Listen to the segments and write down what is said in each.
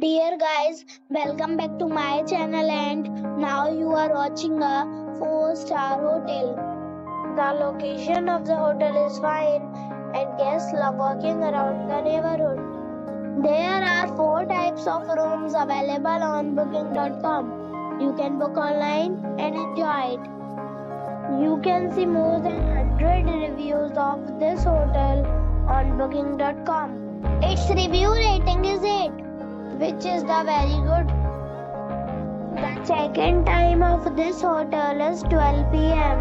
Dear guys, welcome back to my channel and now you are watching a 4 star hotel. The location of the hotel is fine and guests love walking around the neighborhood. There are 4 types of rooms available on booking.com. You can book online and enjoy it. You can see more than 100 reviews of this hotel on booking.com. Its review rating is 8 which is the very good. The check-in time of this hotel is 12 pm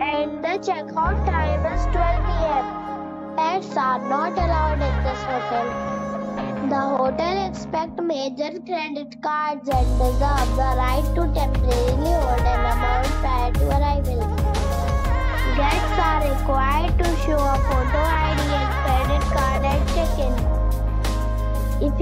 and the check-out time is 12 pm. Pets are not allowed in this hotel. The hotel expects major credit cards and reserves the right to temporarily